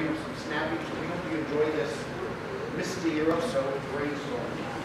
frame, some snappy, we hope you enjoy this Mr. Eroso brainstorm.